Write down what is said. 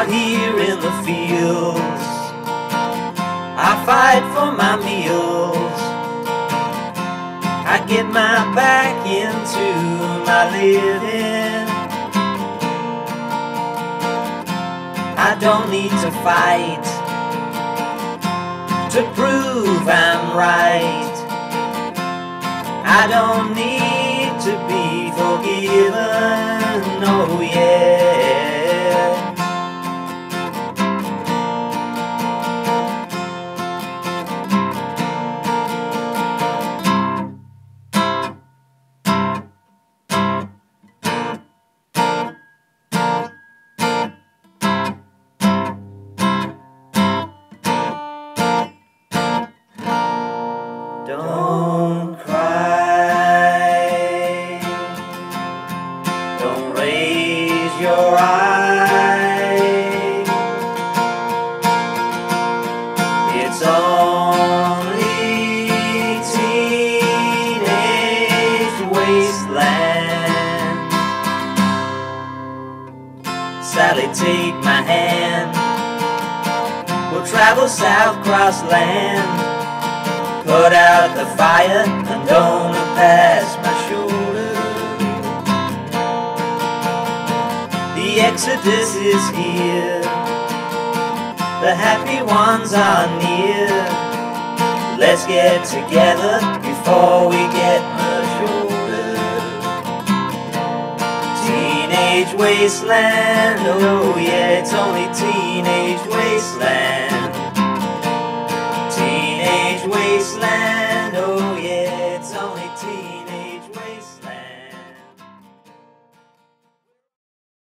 out here in the fields. I fight for my meals. I get my back into my living. I don't need to fight to prove I'm right. I don't need to be forgiven, Don't cry. Don't raise your eyes. It's only teenage wasteland. Sally, take my hand. We'll travel south cross land. Put out the fire and don't past my shoulder. The exodus is here. The happy ones are near. Let's get together before we get much older. Teenage wasteland, oh yeah, it's only teenage wasteland. Wasteland.